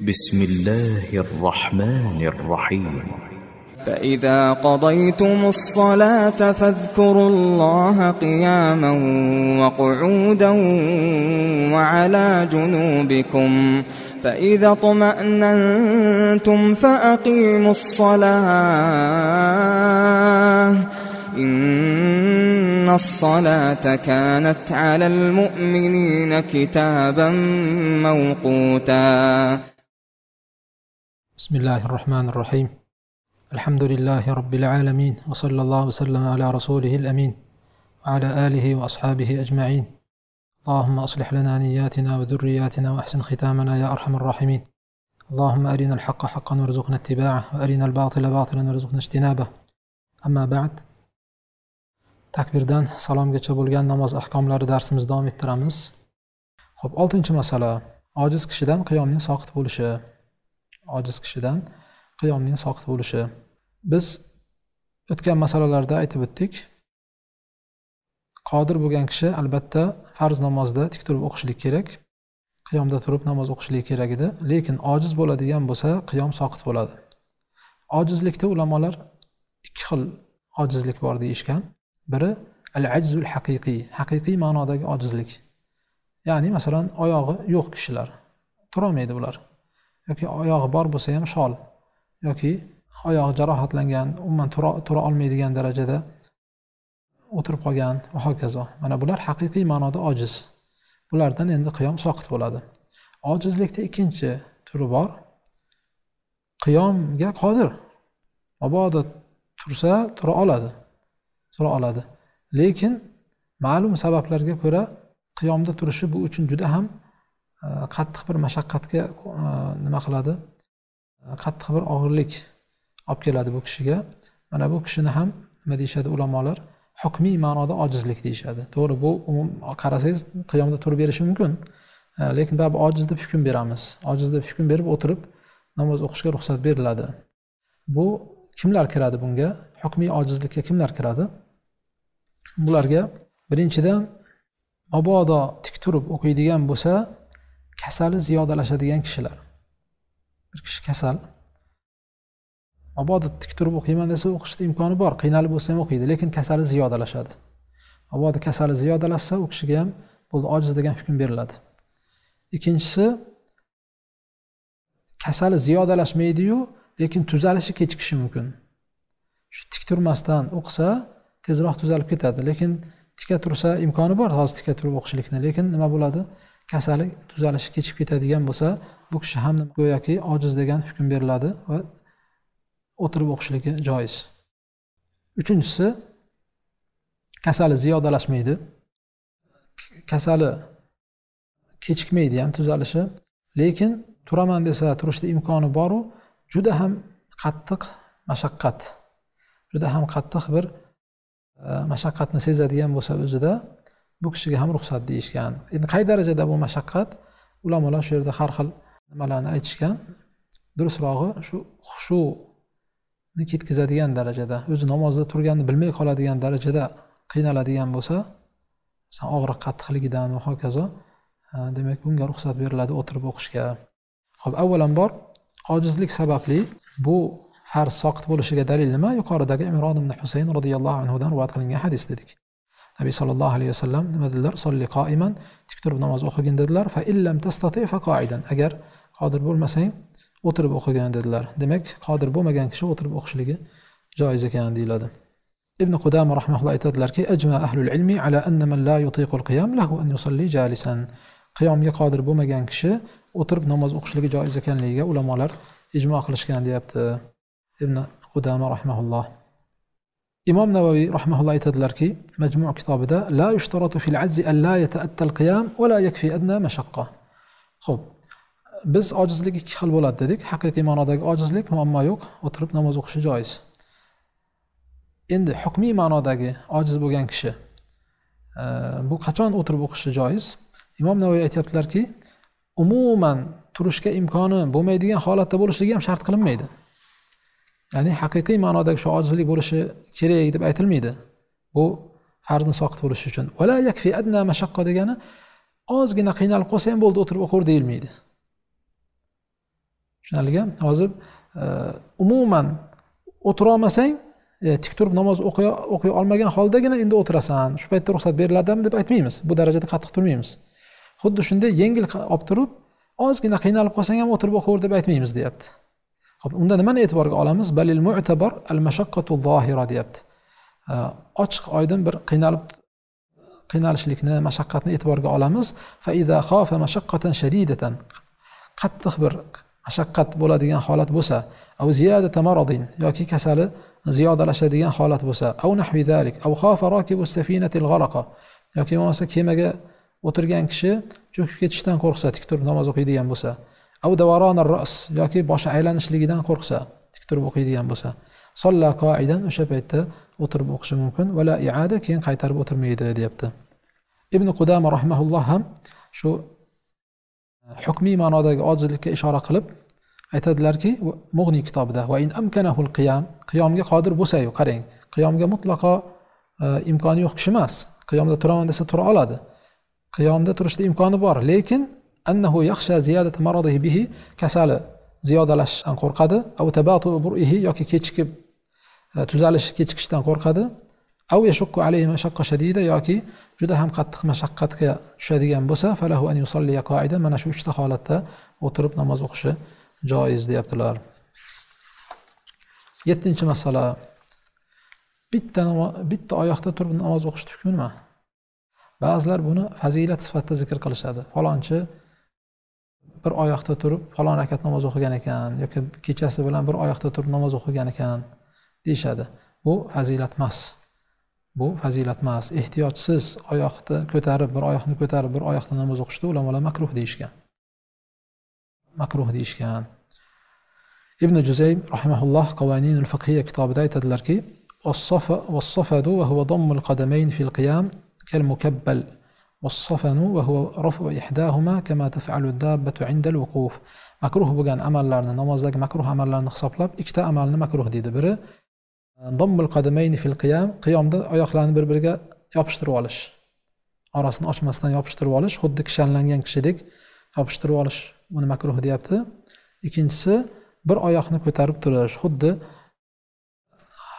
بسم الله الرحمن الرحيم. فإذا قضيتم الصلاة فاذكروا الله قياما وقعودا وعلى جنوبكم. فإذا اطمأننتم فأقيموا الصلاة. إن الصلاة كانت على المؤمنين كتابا موقوتا. بسم الله الرحمن الرحيم الحمد لله رب العالمين وصلى الله وسلم على رسوله الأمين وعلى آله وأصحابه أجمعين اللهم أصلح لنا نياتنا وذرياتنا وأحسن ختامنا يا أرحم الراحمين اللهم أرنا الحق حقا وارزقنا اتباعه وأرنا الباطل باطلا وارزقنا اجتنابه أما بعد takbirdan salomgacha bo'lgan namoz ahkomlari darsimizni davom ettiramiz. Ho'p oltinchi masala. Ojiz kishidan qiyomning soqit bo'lishi. Ojiz kishidan qiyomning soqit bo'lishi. Biz o'tgan masalalarda aytib o'tdik. Qodir bo'lgan kishi albatta farz namozda tik turib o'qishlik kerak qiyomda turib namoz o'qishligi kerak edi. Lekin ojiz bo'ladigan bo'lsa qiyom soqit bo'ladi. Ojizlikda ulamolar ikki xil ojizlik bor deyishgan. Biri al ajzul haqiqiy haqiqiy ma'nodagi ojizlik. Ya'ni masalan oyog'i yo'q kishilar turolmaydi ular. Yoki oyog'i bor bo'lsa ham shol yoki oyog'i jarohatlangan umuman tura olmaydigan darajada o'tirib qolgan va hokazo. Mana bular haqiqiy ma'noda ojiz. Bulardan endi qiyom soqit bo'ladi. Ojizlikda ikkinchi turi bor. Qiyomga qodir. Mabodo tursa tura oladi. Tura oladi. Lekin ma'lum sabablarga ko'ra qiyomda turishi bu uchun juda ham Э, qattiq bir mashaqqatga э, nima qiladi? Э, qattiq bir og'irlik olib keladi bu kishiga. Mana bu kishini ham nima deyishadi ulamolar? Hukmiy ma'noda ojizlik deyishadi. To'g'ri bu umum qarasangiz qiyomda turib berishi mumkin. Lekin baribir ojiz deb hukm beramiz. Ojiz deb hukm berib o'tirib namoz o'qishga ruxsat beriladi. Bu kimlar kiradi bunga? Hukmiy ojizlikka kimlar kiradi? Bularga birinchidan mabodo tik turib o'qiydigan bo'lsa kasali ziyodalashadigan kishilar. Bir kishi kasal mabodo tik turib o'qiyman desa o'qishni imkoni bor qiynalib bo'lsa ham o'qiydi lekin kasali ziyodalashadi. Mabodo kasali ziyodalashsa u kishiga ham bo'ldi ojiz degan hukm beriladi. Ikkinchisi kasali ziyodalashmaydiyu lekin tuzalishi kechikishi mumkin. Shu tik turmasdan o'qisa tezroq tuzalib ketadi lekin tika tursa imkoni bor hozir tika turib o'qishlikni lekin nima bo'ladi? Kasali tuzalishi kechib ketadigan bo'lsa bu kishi ham go'yoki ojiz degan hukm beriladi va o'tirib o'qishligi joiz. Uchinchisi kasali ziyodalashmaydi. Kasali kechikmaydi ham tuzalishi lekin turaman desa turishda imkoni boru juda ham qattiq mashaqqat juda ham qattiq bir e, mashaqqatni sezadigan bo'lsa o'zida bu kishiga ham ruxsat deyishgan. Endi qay darajada bu mashaqqat? Ulamolar shu yerda har xil nimalarni aytishgan. Durustrog'i shu xushuni ketkazadigan darajada o'zi namozda turganini bilmay qoladigan darajada qiynaladigan bo'lsa masalan og'riq qattiqligidan va hokazo demak bunga ruxsat beriladi o'tirib o'qishga. Ho'p avvalambor ojizlik sababli bu farz soqit bo'lishiga dalil nima? Yuqoridagi imron ibn husayn roziyallohu anhudan rivoyat qilingan hadis dedik. Nabiy sollallohu alayhi vasallam nima dedilar? Solli qoiman tik turib namoz o'qigin dedilar. Fa illam tastati fa qoidan. Agar qodir bo'lmasang o'tirib o'qigin dedilar. Demak qodir bo'lmagan kishi o'tirib o'qishligi joiz ekan deyiladi. Ibn qudama rahmaulloh aytadilarki ajma ahlul ilmi ala anna man la yutiqul qiyam lahu an yusalli jalisan. Qiyomga qodir bo'lmagan kishi o'tirib namoz o'qishligi joiz ekanligiga ulamolar ijmo qilishgan deyapti. Ibn qudama rahmaulloh imom navoiy rahmaulloh aytadilarki majmu kitobida la yushtaratu fil azzi an la yata'atta al qiyam va la yakfi adna mashaqqa. Ho'p biz ojizlik ikki xil bo'ladi dedik. Haqiqiy ma'nodagi ojizlik muammo yo'q. O'tirib namoz o'qishi joiz. Endi hukmiy ma'nodagi ojiz bo'lgan kishi e, bu qachon o'tirib o'qishi joiz? Imom navoiy aytyaptilarki umuman turishga imkoni bo'lmaydigan holatda bo'lishligi ham shart qilinmaydi. Ya'ni haqiqiy ma'nodagi shu ojizlik bo'lishi kerak deb aytilmaydi. Bu farzni soqit bo'lishi uchun. Vala yakfi adna mashaqqa degani ozgina qiynalib qolsa ham bo'ldi o'tirib o'qir deyilmaydi. Tushunarlika hozir e, umuman o'tirolmasang e, tik turib namoz o'qiy olmagan holdagina endi o'tirasan. Shu paytda ruxsat beriladimi deb aytmaymiz. Bu darajada qattiq turmaymiz. Xuddi shunday yengil olib turib ozgina qiynalib qolsang ham o'tirib o'qiver deb aytmaymiz deyapti. Unda nimani e'tiborga olamiz? Balil mu'tabar al mashaqqatu zohira deyapti. Ochiq oydin bir qiynalib qiynalishlikni mashaqqatni e'tiborga olamiz. Qattiq bir mashaqqat bo'ladigan holat bo'lsa yoki kasali ziyodalashadigan holat bo'lsa yoki bo'lmasa kemaga o'tirgan kishi cho'kib ketishdan qo'rqsa tik turib namoz o'qiydigan bo'lsa yoki boshi aylanishligidan qo'rqsa tik turib o'qiydigan bo'lsa solla qoidan o'sha paytda o'tirib o'qishi mumkin. Vala iada keyin qaytarib o'tirmaydi deyapti. Ibn qudama rahimaulloh ham shu eh, hukmiy ma'nodagi ojizlikka ishora qilib aytadilarki mug'niy kitobida va in amkanahul qiyam qiyomga qodir bo'lsayu qarang qiyomga mutlaqo eh, imkoni yo'q kishi emas. Qiyomda turaman desa tura oladi. Qiyomda turishda imkoni bor lekin annahu yaxsha ziyadata maradihi bihi kasali ziyodalashishdan qo'rqadi yoki kechikib e, tuzalishi kechikishdan qo'rqadi yoki juda ham qattiq mashaqqatga tushadigan bo'lsa falahu an yusalliya qoida mana shu uchta holatda o'tirib namoz o'qishi joiz deyaptilar yettinchi masala bitta bitta oyoqda turib namoz o'qish hukmi nima ba'zilar buni fazilat sifatida zikr qilishadi falonchi bir oyoqda turib falon rakat namoz o'qigan ekan yoki kechasi bilan bir oyoqda turib namoz o'qigan ekan deyishadi bu fazilat emas bu fazilat emas ehtiyojsiz oyoqni ko'tarib bir oyoqni ko'tarib bir oyoqda namoz o'qishni ulamolar makruh deyishgan makruh deyishgan ibn juzaym rahimaulloh qavaninul fiqhiya kitobida aytadilarki والصفد وهو ضم القدمين في القيام كالمكبل والصفن وهو رفع إحداهما كما تفعل الدابة عند الوقوف makruh bo'lgan amallarni namozdagi makruh amallarni hisoblab ikkita amalni makruh deydi biri dommul qadamayni fil qiyam qiyomda oyoqlarni bir biriga yopishtirib olish orasini ochmasdan yopishtirib olish xuddi kishanlangan kishidek yopishtirib olish buni makruh deyapti ikkinchisi bir oyoqni ko'tarib turish xuddi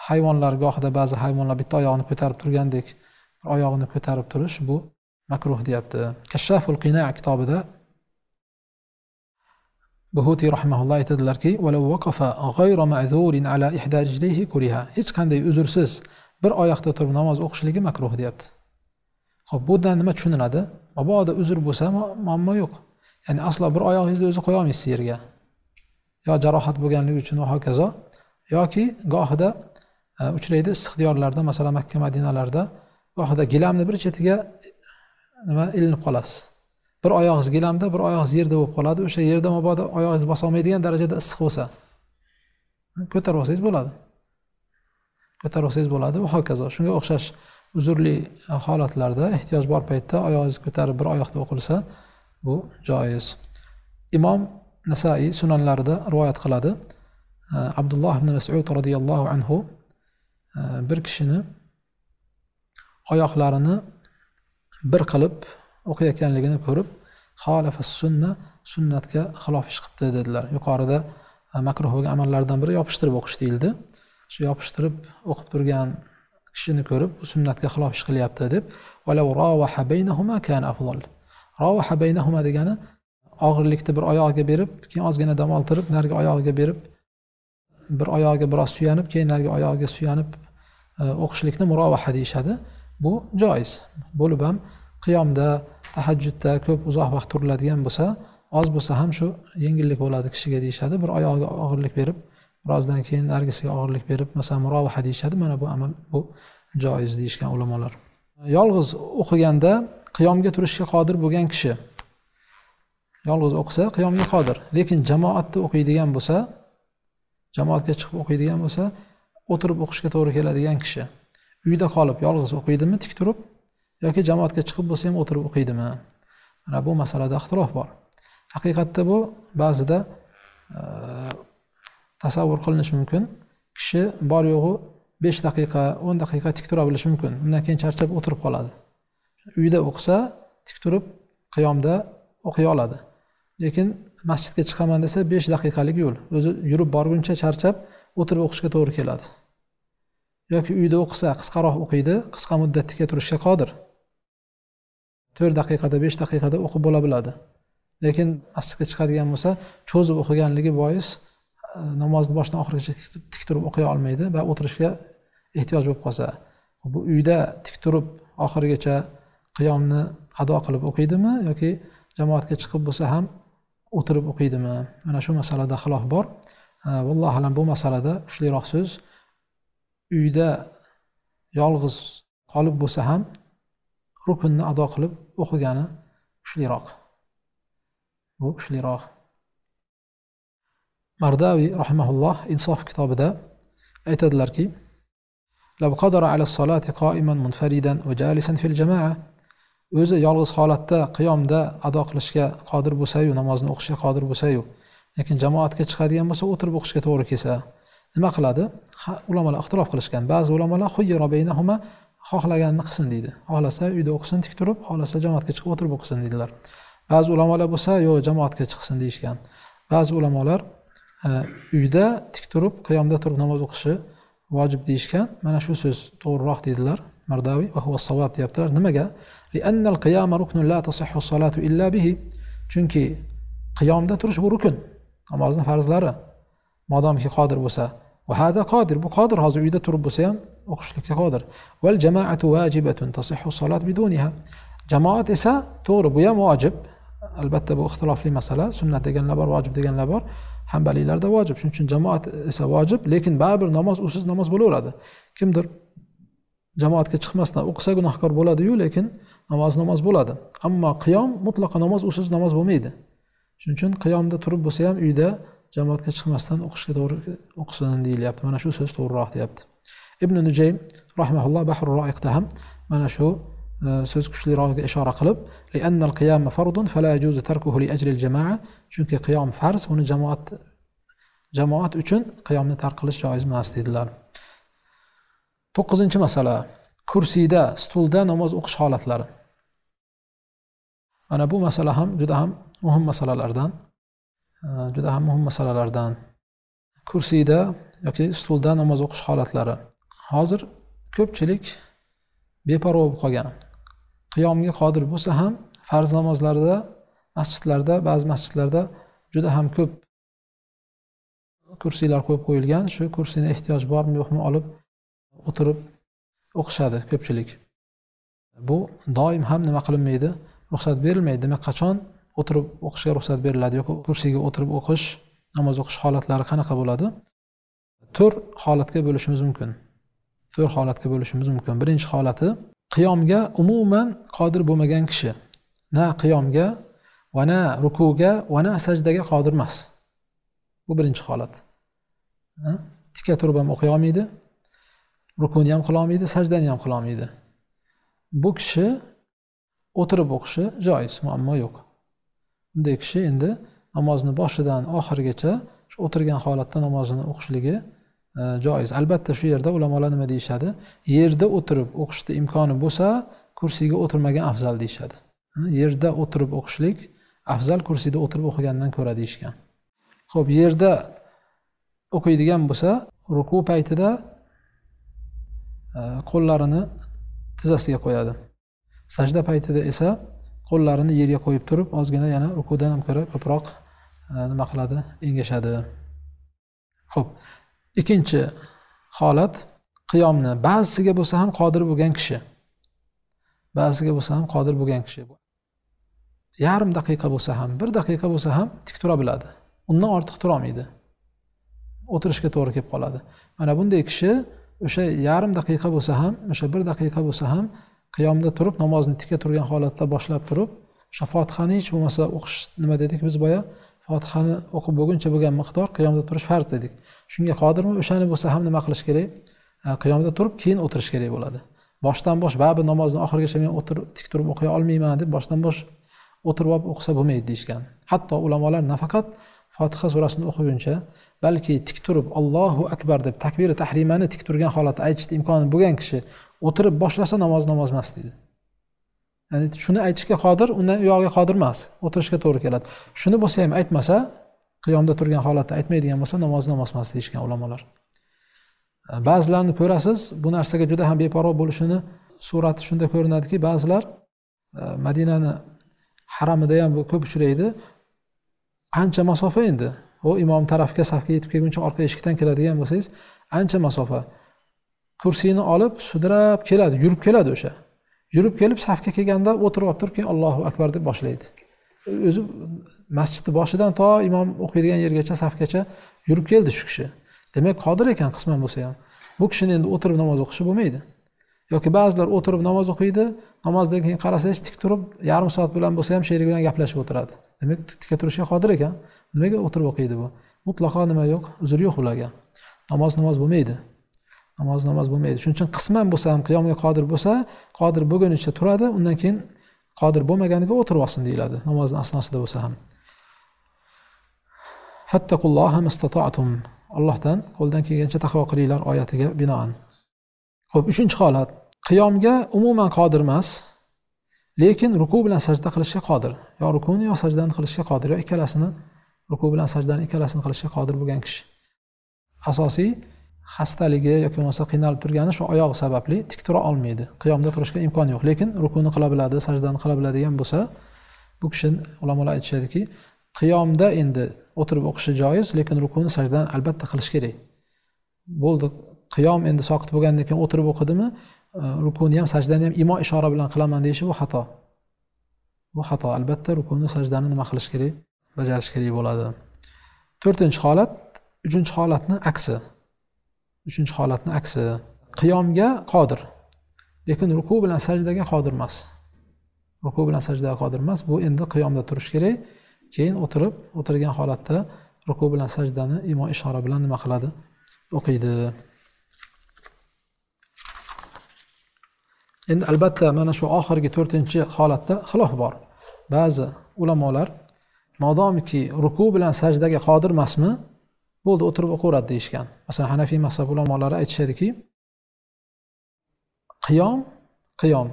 hayvonlar gohida ba'zi hayvonlar bitta oyog'ini ko'tarib turgandek bir oyog'ini ko'tarib turish bu makruh deyapti. Kashshaful qina kitobida buhuti rahimaulloh aytadilarki hech qanday uzrsiz bir oyoqda turib namoz o'qishligi makruh deyapti. Ho'p bundan nima tushuniladi? Mabodo uzr bo'lsa muammo yo'q. Ya'ni aslo bir oyog'ingizni o'zi qo'ya olmaysiz yerga. Yo jarohat bo'lganligi uchun va hokazo yoki gohida e, uchraydi issiq diyorlarda masalan makka madinalarda gohida gilamni bir chetiga nima? Ilinib qolasiz. Bir oyog'ingiz gilamda bir oyog'ingiz yerda bo'lib qoladi. O'sha yerda mabodo oyog'ingiz bosolmaydigan darajada issiq bo'lsa ko'tarib olsangiz bo'ladi. Ko'tarib olsangiz bo'ladi va hokazo. Shunga o'xshash uzrli holatlarda ehtiyoj bor paytda oyog'ingizni ko'tarib bir oyoqda o'qilsa bu joiz. Imom nasaiy sunanlarida rivoyat qiladi. Abdulloh ibn masud roziyallohu anhu bir kishini oyoqlarini bir qilib o'qiyotganligini ko'rib xolafa sunna sunnatga xilof ish qilibdi dedilar. Yuqorida e, makruh bo'lgan amallardan biri yopishtirib o'qish deyildi. Shu yopishtirib o'qib turgan kishini ko'rib sunnatga xilof ish qilyapti deb rovaha baynahuma degani og'irlikni bir oyog'iga berib keyin ozgina dam oltirib narigi oyog'iga berib bir oyog'iga biroz suyanib keyin narigi oyog'iga suyanib e, o'qishlikni murovaha deyishadi. Bu joiz. Bo'lib ham qiyomda tahajjudda ko'p uzoq vaqt turiladigan bo'lsa oz bo'lsa ham shu yengillik bo'ladi kishiga deyishadi. Bir oyog'iga og'irlik berib birozdan keyin narigisiga og'irlik berib masalan murovaha deyishadi. Mana bu amal bu joiz deyishgan ulamolar. Yolg'iz o'qiganda qiyomga turishga qodir bo'lgan kishi yolg'iz o'qisa qiyomga qodir. Lekin jamoatda o'qiydigan bo'lsa jamoatga chiqib o'qiydigan bo'lsa o'tirib o'qishga to'g'ri keladigan kishi. Uyda qolib yolg'iz o'qiydimi tik turib yoki jamoatga chiqib bo'lsa ham o'tirib o'qiydimi? Mana bu masalada ixtilof bor. Haqiqatda bu ba'zida e, tasavvur qilinishi mumkin. Kishi bor yo'g'i besh daqiqa o'n daqiqa tik tura bilishi mumkin. Undan keyin charchab o'tirib qoladi. Uyda o'qisa tik turib qiyomda o'qiy oladi. Lekin masjidga chiqaman desa besh daqiqalik yo'l. O'zi yurib borguncha charchab o'tirib o'qishga to'g'ri keladi. Yoki uyda o'qisa qisqaroq o'qiydi qisqa muddatlikka turishga qodir. To'rt daqiqada besh daqiqada o'qib bo'la biladi. Lekin masjidga chiqadigan bo'lsa cho'zib o'qiganligi bois e, namozni boshidan oxirigacha tik turib o'qiy olmaydi va o'tirishga ehtiyoj bo'lib qolsa. Bu uyda tik turib oxirigacha qiyomni ado qilib o'qiydimi yoki jamoatga chiqib bo'lsa ham o'tirib o'qiydimi? Mana shu masalada xilof bor. E, Vallohu alam bu masalada kuchliroq so'z uyda yolg'iz qolib bo'lsa ham rukunni ado qilib o'qigani kuchliroq bu kuchliroq mardaviy rahimaulloh insof kitobida aytadilarki لو قدر على الصلاة قائما منفردا وجالسا في الجماعة o'zi yolg'iz holatda qiyomda ado qilishga qodir bo'lsayu namozni o'qishga qodir bo'lsayu lekin jamoatga chiqadigan bo'lsa o'tirib o'qishga to'g'ri kelsa Nima qiladi? Ulamolar ixtilof qilishgan. Ba'zi ulamolar xohlaganini qilsin deydi. Xohlasa uyda o'qisin tik turib xohlasa jamoatga chiqib o'tirib o'qisin deydilar ba'zi ulamolar bo'lsa yo'q jamoatga chiqsin deyishgan. Ba'zi ulamolar e, uyda tik turib qiyomda turib namoz o'qishi vojib deyishgan. Mana shu so'z to'g'riroq deydilar mardaviy deyaptilar. Nimaga? Chunki qiyomda turish bu rukun namozni farzlari. Modomiki qodir bo'lsa va hada qodir bu qodir hozir uyda turib bo'lsa ham o'qishlikka qodir val jamoatu vajibatun tasihhu solat biduniha jamoat esa to'g'ri bu ham vojib albatta bu ixtilofli masala sunnat deganlar bor vojib deganlar bor hambaliylarda vojib shuning uchun jamoat esa vojib lekin baribir namoz usiz namoz bo'laveradi kimdir jamoatga chiqmasdan o'qisa gunohkor bo'ladiyu lekin namoz namoz bo'ladi ammo qiyom mutlaqo namoz usiz namoz bo'lmaydi shuning uchun qiyomda turib bo'lsa ham uyda jamoatga chiqmasdan o'qishga to'g'ri o'qisin deyilyapti. Mana shu so'z to'g'riroq deyapti. Ibn nujaym rahmaulloh bahru roiqda ham mana shu e, so'z kuchlirog'iga ishora qilib chunki qiyom farz uni jamoat jamoat uchun qiyomni tark qilish joiz emas dedilar. To'qqizinchi masala kursiyda stulda namoz o'qish holatlari. Mana bu masala ham juda ham muhim masalalardan Э, juda ham muhim masalalardan kursiyda yoki stulda namoz o'qish holatlari. Hozir ko'pchilik beparvo bo'lib qolgan. Qiyomga qodir bo'lsa ham farz namozlarda masjidlarda ba'zi masjidlarda juda ham ko'p kursiylar qo'yib qo'yilgan. Shu kursini ehtiyoj bormi yo'qmi olib o'tirib o'qishadi ko'pchilik. Bu doim ham nima qilinmaydi ruxsat berilmaydi demak qachon o'tirib o'qishga ruxsat beriladi yoki kursiga o'tirib o'qish namoz o'qish holatlari qanaqa bo'ladi? To'rt holatga bo'lishimiz mumkin. To'rt holatga bo'lishimiz mumkin. Birinchi holati qiyomga umuman qodir bo'lmagan kishi. Na qiyomga va na rukuga va na sajdaga qodir emas. Bu birinchi holat. Tikka turib ham o'qiy olmaydi rukuni ham qilolmaydi sajdani ham qilolmaydi bu kishi o'tirib o'qishi joiz muammo yo'q. Bunday kishi endi namozni boshidan oxirigacha shu o'tirgan holatda namozini o'qishligi e, joiz. Albatta shu yerda ulamolar nima deyishadi? Yerda o'tirib o'qishni imkoni bo'lsa kursiyga o'tirmagan afzal deyishadi. E, yerda o'tirib o'qishlik afzal kursiyda o'tirib o'qigandan ko'ra deyishgan. Ho'p yerda o'qiydigan bo'lsa ruku paytida e, qo'llarini tizzasiga qo'yadi. Sajda paytida esa qo'llarini yerga qo'yib turib ozgina yana rukudan ham ko'ra ko'proq e, nima qiladi? Engashadi. Ho'p ikkinchi holat qiyomni. Ba'zisiga bo'lsa ham qodir bo'lgan kishi. Ba'zisiga bo'lsa ham qodir bo'lgan kishi. Yarim daqiqa bo'lsa ham bir daqiqa bo'lsa ham tik tura biladi. Undan ortiq turolmaydi o'tirishga to'g'ri kelib qoladi. Mana bunday kishi o'sha yarim daqiqa bo'lsa ham o'sha bir daqiqa bo'lsa ham qiyomda turib namozni tika turgan holatda boshlab turib o'sha fotihani hech bo'lmasa o'qish nima dedik biz boya? Fotihani o'qib bo'lguncha bo'lgan miqdor qiyomda turish farz dedik. Shunga qodirmi o'shani bo'lsa ham nima qilish kerak? E, qiyomda turib keyin o'tirish kerak bo'ladi. Boshdan bosh baribir namozni oxirigacha men o'tirib tik turib o'qiy olmayman deb boshdan bosh o'tirib olib o'qisa bo'lmaydi deyishgan. Hatto ulamolar nafaqat fotiha surasini o'qiguncha balki tik turib allohu akbar deb takbiri tahrimani tik turgan holatda aytishni imkoni bo'lgan kishi o'tirib boshlasa namoz namoz emas deydi. Ya'ni shuni aytishga qodir undan u yog'iga qodir emas o'tirishga to'g'ri keladi. Shuni bo'lsa ham aytmasa qiyomda turgan holatda aytmaydigan bo'lsa namoz namoz emas deyishgan ulamolar. E, ba'zilarni ko'rasiz bu narsaga juda ham beparvo bo'lishini surati shunda ko'rinadiki ba'zilar e, madinani haramida ham bu ko'p uchraydi. Ancha masofa endi. U imom tarafga safga yetib kelguncha orqa eshikdan kiradigan bo'lsangiz ancha masofa. Kursini olib sudrab keladi yurib keladi o'sha. Yurib kelib safga kelganda o'tirib olib turib keyin allohu akbar deb boshlaydi. O'zi masjidni boshidan to imom o'qiydigan yergacha safgacha yurib keldi shu kishi. Demak qodir ekan qisman bo'lsa ham. Bu kishini endi o'tirib namoz o'qishi bo'lmaydi. Yoki ba'zilar o'tirib namoz o'qiydi namozdan keyin qarasangiz tik turib yarim soat bilan bo'lsa ham sherigi bilan gaplashib o'tiradi. Demak tikka turishga qodir ekan. Nimaga o'tirib o'qiydi bu? Mutlaqo nima yo'q? Uzr yo'q bularga namoz namoz bo'lmaydi. Namoz namoz bo'lmaydi. Shuning uchun qisman bo'lsa ham qiyomga qodir bo'lsa qodir bo'lgunicha turadi undan keyin qodir bo'lmaganiga o'tirib olsin deyiladi namozni asnosida bo'lsa ham. Allohdan qo'ldan kelgancha taqvo qilinglar oyatiga binoan. Ho'p uchinchi holat. Qiyomga umuman qodir emas lekin ruku bilan sajda qilishga qodir. Yo rukuni yo sajdani qilishga qodir yo ikkalasini ruku bilan sajdani ikkalasini qilishga qodir bo'lgan kishi. Asosiy xastaligi yoki bo'lmasa qiynalib turgani shu oyog'i sababli tik tura olmaydi. Qiyomda turishga imkon yo'q. Lekin rukuni qila biladi sajdani qila biladigan bo'lsa bu kishi ulamolar aytishadiki qiyomda endi o'tirib o'qishi joiz lekin rukuni sajdani albatta qilish kerak. Bo'ldi. Qiyom endi soqit bo'lgandan keyin o'tirib o'qidimi? Rukuni ham sajdani ham imo ishora bilan qilaman deyishi bu xato. Bu xato. Albatta rukuni sajdani nima qilish kerak? Bajarish kerak bo'ladi. To'rtinchi holat uchinchi holatni aksi. Uchinchi holatni aksi. Qiyomga qodir. Lekin ruku bilan sajdaga qodir emas. Ruku bilan sajdaga qodir emas. Bu endi qiyomda turish kerak. Keyin o'tirib o'tirgan holatda ruku bilan sajdani imo ishora bilan nima qiladi? O'qiydi. Endi albatta mana shu oxirgi to'rtinchi holatda xilof bor. Ba'zi ulamolar modomiki ruku bilan sajdaga qodir emasmi? Bo'ldi o'tirib o'qiveradi deyishgan. Masalan hanafiy mazhab ulamolari aytishadiki qiyom qiyom.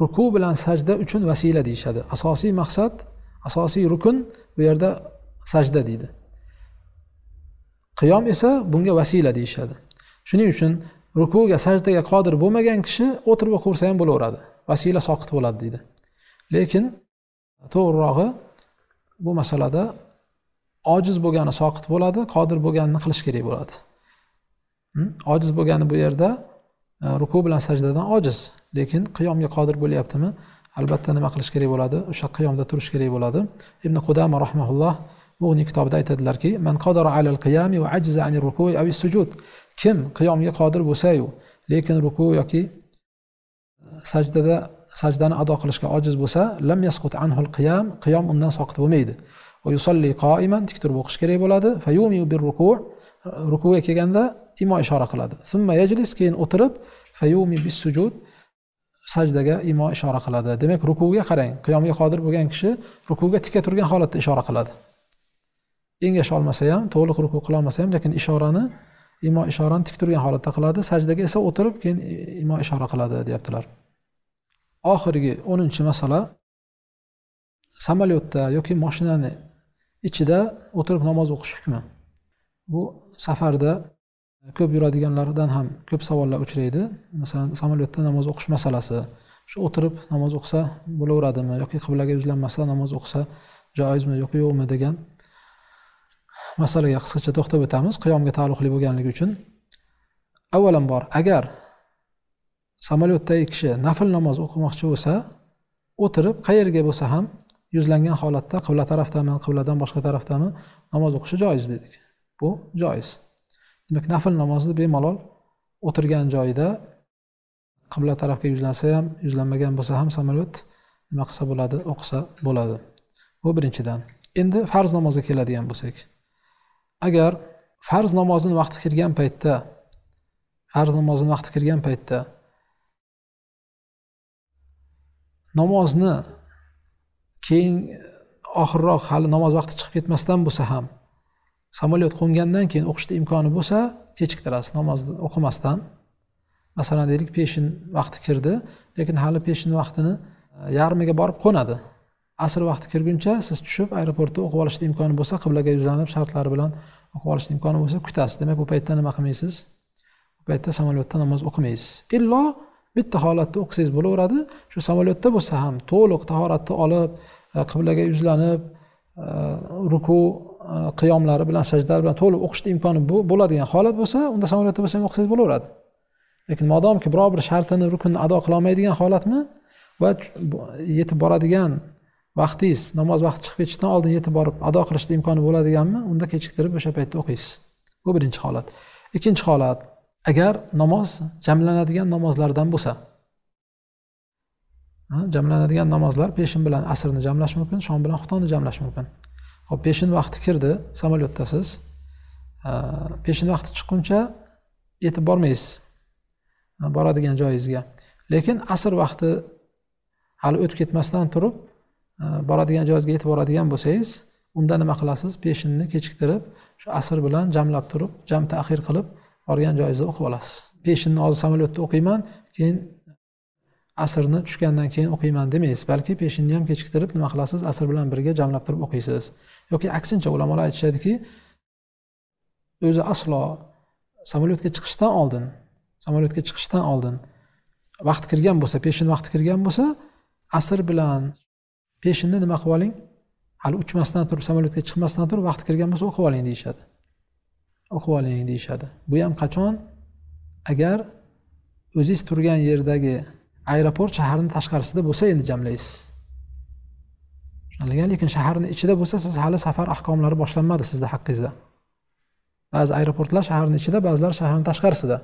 Ruku bilan sajda uchun vasila deyishadi. Asosiy maqsad asosiy rukun bu yerda sajda deydi. Qiyom esa bunga vasila deyishadi. Shuning uchun rukuga sajdaga qodir bo'lmagan kishi o'tirib o'qiversa ham bo'laveradi. Vasila soqit bo'ladi deydi. Lekin to'g'rirog'i bu masalada ojiz bo'lgani soqit bo'ladi qodir bo'lganini qilish kerak bo'ladi. Hm? Ojiz bo'lgani bu yerda e, ruku bilan sajdadan ojiz lekin qiyomga qodir bo'lyaptimi? Albatta nima qilish kerak bo'ladi? O'sha qiyomda turish kerak bo'ladi. Ibn qudama rahmaulloh uning kitobida aytadilarki man qadara alal qiyami va ajza anir ruku'i avi sujud kim qiyomga qodir bo'lsayu lekin ruku yoki e, sajdada sajdani ado qilishga ojiz bo'lsa lam yasqut anhu qiyam qiyom undan soqit bo'lmaydi. Yusolli qoiman tik turib o'qish kerak bo'ladi. Fayumi bir ruku rukuga kelganda imo ishora qiladi. Summa yajlis keyin o'tirib fayumi bis sujud sajdaga imo ishora qiladi. Demak rukuga qarang qiyomga qodir bo'lgan kishi rukuga tika turgan holatda ishora qiladi. Engasha olmasa ham to'liq ruku qilolmasa ham lekin ishorani imo ishorani tik turgan holatda qiladi. Sajdaga esa o'tirib keyin imo ishora qiladi deyaptilar. Oxirgi o'ninchi masala. Samolyotda yoki moshinani ichida o'tirib namoz o'qish hukmi. Bu safarda ko'p yuradiganlardan ham ko'p savollar uchraydi. Masalan samolyotda namoz o'qish masalasi. Shu o'tirib namoz o'qisa bo'laveradimi yoki qiblaga yuzlanmasdan namoz o'qisa joizmi yoki yo'qmi degan masalaga qisqacha to'xtab o'tamiz qiyomga taalluqli bo'lganligi uchun. Avvalambor agar samolyotdagi kishi nafl namoz o'qimoqchi bo'lsa o'tirib qayerga bo'lsa ham yuzlangan holatda qibla tarafdami qibladan boshqa tarafdami namoz o'qishi joiz dedik. Bu joiz. Demak nafl namozni bemalol o'tirgan joyida qibla tarafga yuzlansa ham yuzlanmagan bo'lsa ham samolyot nima qilsa bo'ladi o'qisa bo'ladi. Bu birinchidan. Endi farz namozga keladigan bo'lsak. Agar farz namozini vaqti kirgan paytda farz namozini vaqti kirgan paytda namozni keyin eh, oxirroq hali namoz vaqti chiqib ketmasdan bo'lsa ham samolyot qo'ngandan keyin o'qishni imkoni bo'lsa kechiktirasiz namozni o'qimasdan. Masalan deylik peshin vaqti kirdi lekin hali peshin vaqtini eh, yarmiga borib qo'nadi. Asr vaqti kirguncha siz tushib aeroportda o'qib olishni imkoni bo'lsa qiblaga yuzlanib shartlari bilan o'qib olishni imkoni bo'lsa kutasiz. Demak u paytda nima qilmaysiz? U paytda samolyotda namoz o'qimaysiz. Illo bitta holatda o'qisangiz bo'laveradi. Shu samolyotda bo'lsa ham to'liq tahoratni olib Э, qiblaga yuzlanib э, ruku э, qiyomlari bilan sajdalar bilan to'liq o'qishni imkoni bo'ladigan holat bo'lsa unda samolyotda bo'lsa ham o'qisangiz bo'laveradi. Lekin modomki biror bir shartini rukunni ado qilolmaydigan holatmi va yetib boradigan vaqtingiz namoz vaqti chiqib ketishidan oldin yetib borib ado qilishni imkoni bo'ladiganmi unda kechiktirib o'sha paytda o'qiysiz. Bu birinchi holat. Ikkinchi holat agar namoz jamlanadigan namozlardan bo'lsa jamlanadigan namozlar peshin bilan asrni jamlash mumkin shom bilan xuftonni jamlash mumkin. Hop peshin vaqti kirdi samolyotdasiz peshin vaqti chiqquncha yetib bormaysiz. Boradigan joyingizga. Lekin asr vaqti hali o'tib ketmasdan turib boradigan joyingizga yetib boradigan bo'lsangiz unda nima qilasiz? Peshinni kechiktirib shu asr bilan jamlab turib jam tahir qilib borgan joyingizda o'qib olasiz. Peshinni hozir samolyotda o'qiyman keyin asrni tushgandan keyin o'qiyman demaysiz. Balki peshinni ham kechiktirib nima qilasiz? Asr bilan birga jamlab turib o'qiysiz. Yoki aksincha ulamolar aytishadiki o'zi aslo samolyotga chiqishdan oldin samolyotga chiqishdan oldin vaqt kirgan bo'lsa peshin vaqti kirgan bo'lsa asr bilan peshinni nima qilib oling? Hali uchmasdan turib samolyotga chiqmasdan turib vaqti kirgan bo'lsa o'qib oling deyishadi. O'qib oling deyishadi. Bu ham qachon? Agar o'zingiz turgan yerdagi aeroport shaharni tashqarisida bo'lsa endi jamlaysiz. Lekin shaharni ichida bo'lsa siz hali safar ahkomlari boshlanmadi sizni haqqingizda. Ba'zi aeroportlar shaharni ichida ba'zilar shaharni tashqarisida.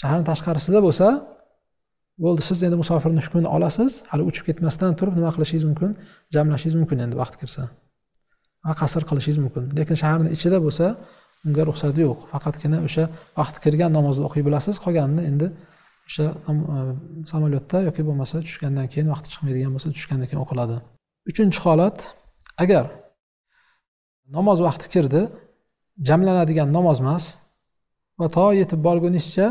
Shaharni tashqarisida bo'lsa bo'ldi siz endi musofirni hukmini olasiz hali uchib ketmasdan turib nima qilishingiz mumkin? Jamlashingiz mumkin endi vaqt kirsa. Va qasr qilishingiz mumkin. Lekin shaharni ichida bo'lsa unga ruxsat yo'q. Faqatgina o'sha vaqti kirgan namozni o'qiy bilasiz qolganini endi o'sha e, samolyotda yoki bo'lmasa tushgandan keyin vaqti chiqmaydigan bo'lsa tushgandan keyin o'qiladi. Uchinchi holat agar namoz vaqti kirdi jamlanadigan namoz emas va to yetib borgunizcha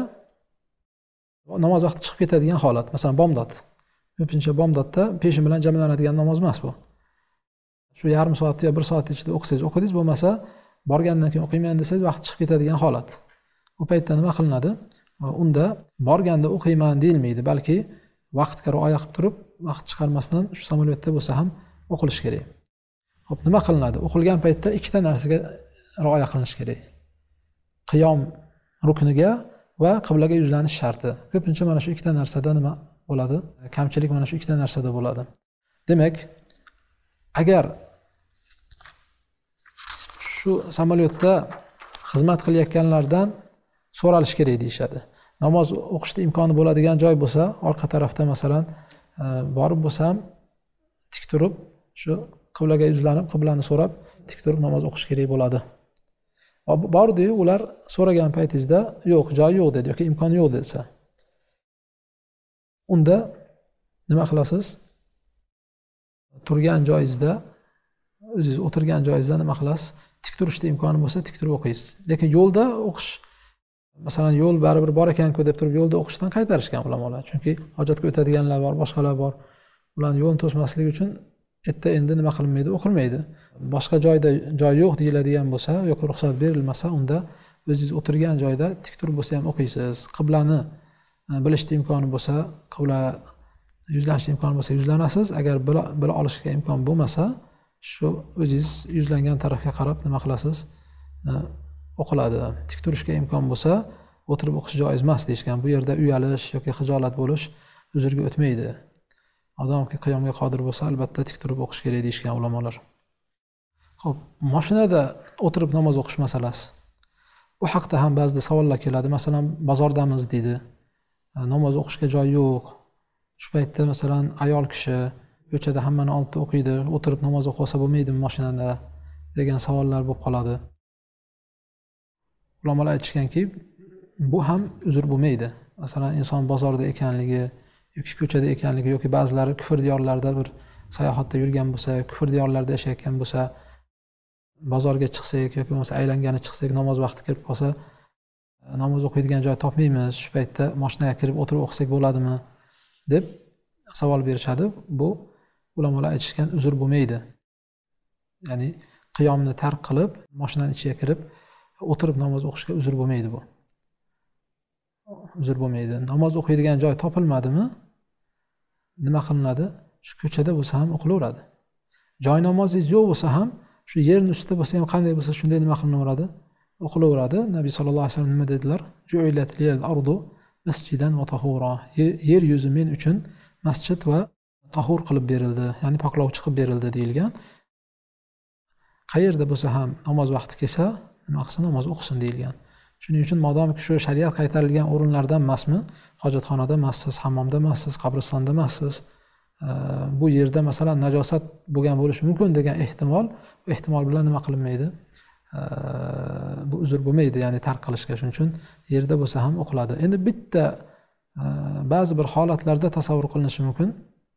namoz vaqti chiqib ketadigan holat masalan bomdod ko'pincha bomdodda peshin bilan jamlanadigan namoz emas bu. Shu yarim soat yo bir soat ichida o'qisangiz o'qidingiz bo'lmasa borgandan keyin o'qiyman desangiz vaqt chiqib ketadigan holat. U paytda nima qilinadi? Unda borganda o'qiyman deyilmaydi balki vaqtga rioya qilib turib vaqt chiqarmasdan shu samolyotda bo'lsa ham o'qilishi kerak. Ho'p nima qilinadi? O'qilgan paytda ikkita narsaga rioya qilinishi kerak. Qiyom rukniga va qiblaga yuzlanish sharti. Ko'pincha mana shu ikkita narsada nima bo'ladi? Kamchilik mana shu ikkita narsada bo'ladi. Demak agar shu samolyotda xizmat qilayotganlardan so'ralishi kerak deyishadi. Namoz o'qishni imkoni bo'ladigan joy bo'lsa orqa tarafda masalan e, borib bo'lsam tik turib shu qiblaga yuzlanib qiblani so'rab tik turib namoz o'qish kerak bo'ladi. Bordiyu ular so'ragan paytingizda yo'q joy yo'q dedi yoki imkon yo'q desa. Unda nima qilasiz? Turgan joyingizda o'zingiz o'tirgan joyingizda nima qilasiz? Tik turishni imkoni bo'lsa tik turib o'qiysiz. Lekin yo'lda o'qish masalan yo'l baribir bor ekanku deb turib yo'lda o'qishdan qaytarishgan ulamolar. Chunki hojatga o'tadiganlar bor boshqalar bor. Ularni yo'lni to'smaslik uchun erta endi nima qilinmaydi o'qilmaydi. Boshqa joyda joy yo'q deyiladigan bo'lsa yoki ruxsat berilmasa unda o'zingiz o'tirgan joyda tik turib bo'lsa ham o'qiysiz. Qiblani e, bilishni imkoni bo'lsa qibla yuzlanishni imkoni bo'lsa yuzlanasiz. Agar bila olishga imkon bo'lmasa shu o'zingiz yuzlangan tarafga qarab nima qilasiz? E, o'qiladi. Tik turishga imkon bo'lsa o'tirib o'qish joiz emas deyishgan. Bu yerda uyalish yoki hijolat bo'lish uzrga o'tmaydi. Odamki qiyomga qodir bo'lsa albatta tik turib o'qish kerak deyishgan ulamolar. Ho'p moshinada o'tirib namoz o'qish masalasi. Bu haqda ham ba'zida savollar keladi. Masalan bozordamiz deydi. E, namoz o'qishga joy yo'q. Shu paytda masalan ayol kishi ko'chada hammani oldida o'qiydi o'tirib namoz o'qib olsa bo'lmaydimi moshinada degan savollar bo'lib qoladi. Ulamolar aytishganki bu ham uzr bo'lmaydi. Masalan inson bozorda ekanligi yoki ko'chada ekanligi yoki ba'zilari kufr diyorlarida bir sayohatda yurgan bo'lsa kufr diyorlarida yashayotgan bo'lsa bozorga chiqsak yoki bo'lmasa aylangani chiqsak namoz vaqti kirib qolsa e, namoz o'qiydigan joy topmaymiz. Shu paytda moshinaga kirib o'tirib o'qisak bo'ladimi? deb savol berishadi. Bu ulamolar aytishgan uzr bo'lmaydi. Ya'ni qiyomni tark qilib moshinani ichiga kirib o'tirib namoz o'qishga uzr bo'lmaydi bu. Uzr bo'lmaydi. Namoz o'qiydigan joy topilmadimi? Nima qilinadi? Shu ko'chada bo'lsa ham o'qilaveradi. Joy namozingiz yo'q bo'lsa ham shu yerni ustida bo'lsa ham qanday bo'lsa shunday nima qilinaveradi o'qilaveradi. Nabiy sallallohu alayhi vasallam nima dedilar? Masjidan va tahura. Yer yuzi men uchun masjid va tahur qilib berildi ya'ni poklovchi qilib berildi deyilgan. Qayerda bo'lsa ham namoz vaqti kelsa nima qilsin namoz o'qisin deyilgan. Shuning uchun modomiki shu shariat qaytarilgan o'rinlardan emasmi? Hojatxonada emassiz hammomda emassiz qabristonda emassiz e, bu yerda masalan najosat bo'lgan bo'lishi mumkin degan ehtimol bu ehtimol bilan nima qilinmaydi? E, bu uzr bo'lmaydi ya'ni tark qilishga. Shuning uchun yerda bo'lsa ham o'qiladi. Endi bitta e, ba'zi bir holatlarda tasavvur qilinishi mumkin.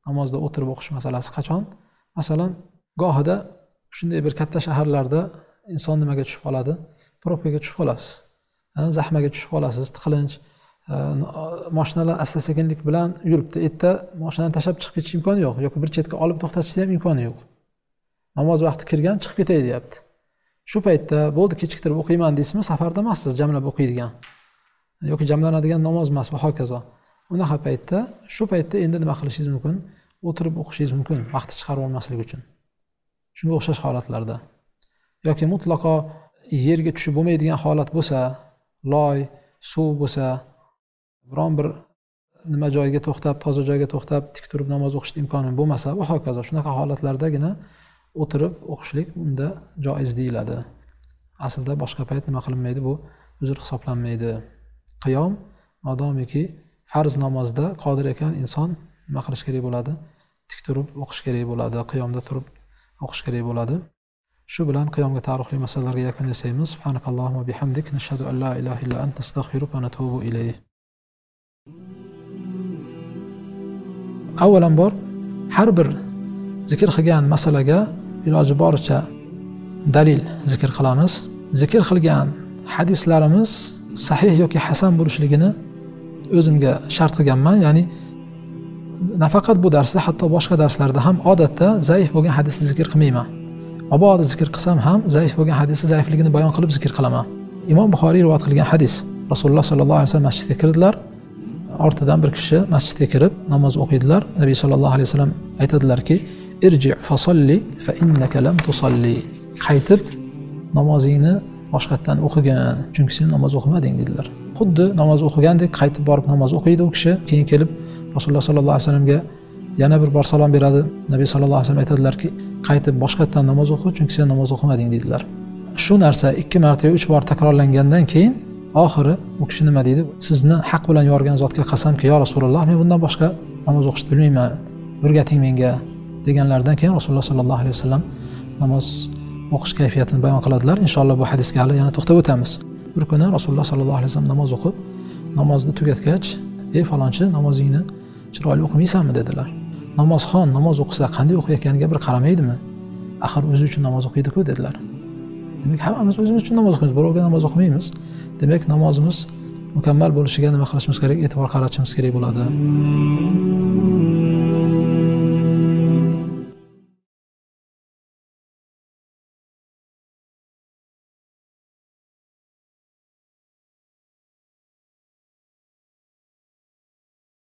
Namozda o'tirib o'qish masalasi qachon? Masalan gohida shunday bir katta shaharlarda inson nimaga tushib qoladi? Пробкаga tushib qolasiz. Zahmaga tushib qolasiz. Tiqilinch moshinalar asta sekinlik bilan yuribdi. Erta moshinani tashlab chiqib ketish imkoni yo'q yoki bir chetga olib to'xtatishni ham imkoni yo'q. Namoz vaqti kirgan chiqib ketay deyapti. Shu paytda bo'ldi kechiktirib o'qiyman deysizmi safarda emassiz jamlab o'qiydigan. Yoki jamlanadigan namoz emas va hokazo. Unaqa paytda shu paytda endi nima qilishingiz mumkin? O'tirib o'qishingiz mumkin vaqti chiqarib olmaslik uchun. Shunga o'xshash holatlarda. Yoki mutlaqo yerga tushib bo'lmaydigan holat bo'lsa loy suv bo'lsa biron bir nima joyga to'xtab toza joyga to'xtab tik turib namoz o'qishni imkoni bo'lmasa va hokazo shunaqa holatlardagina o'tirib o'qishlik unda joiz deyiladi. Aslida boshqa payt nima qilinmaydi? Bu uzr hisoblanmaydi. Qiyom modomiki farz namozda qodir ekan inson nima qilish kerak bo'ladi? Tik turib o'qish kerak bo'ladi qiyomda turib o'qish kerak bo'ladi. Shu bilan qiyomga taalluqli masalalarga yakun yasaymiz subhanakallohumma bihamdik. Nashhadu an la ilaha illa ant astag'firuka va natubu ilayh. Avvalambor har bir zikr qilgan masalaga iloji boricha dalil zikr qilamiz. Zikr qilgan hadislarimiz sahih yoki hasan bo'lishligini o'zimga shart qilganman. Ya'ni nafaqat bu darsda hatto boshqa darslarda ham odatda zaif bo'lgan hadisni zikr qilmayman. Mabodo zikr qilsam ham zaif bo'lgan hadisni zaifligini bayon qilib zikr qilaman. Imom buxoriy rivoyat qilgan hadis. Rasululloh sollallohu alayhi vasallam masjidga kirdilar. Ortidan bir kishi masjidga kirib namoz o'qiydilar. Nabiy sollallohu alayhi vasallam aytadilarki irji fasolli fa innaka lam tusolli qaytib namozingni boshqatdan o'qigin chunki sen namoz o'qimading dedilar. Xuddi namoz o'qigandek qaytib borib namoz o'qiydi u kishi. Keyin kelib rasululloh sollallohu alayhi vasallamga yana bir bor salom beradi. Nabiy sallallohu alayhi vasallam aytadilarki qaytib boshqatdan namoz o'qi chunki sen namoz o'qimading deydilar. Shu narsa ikki marta uch bor takrorlangandan keyin oxiri u kishi nima deydi? Sizni haq bilan yorgan zotga qasamki yo rasululloh men bundan boshqa namoz o'qishni bilmayman o'rgating menga deganlaridan keyin rasululloh sollallohu alayhi vasallam namoz o'qish kayfiyatini bayon qiladilar. Inshaalloh bu hadisga hali yana to'xtab o'tamiz. Bir kuni rasululloh sollallohu alayhi vasallam namoz o'qib namozni tugatgach ey falonchi namozingni chiroyli o'qimaysanmi? dedilar. Namozxon namoz o'qisa qanday o'qiyotganiga bir qaramaydimi axir o'zi uchun namoz o'qiydiku dedilar. Demak hammamiz o'zimiz uchun namoz o'qiymiz birovga namoz o'qimaymiz. Demak namozimiz mukammal bo'lishiga nima qilishimiz kerak? E'tibor qaratishimiz kerak bo'ladi.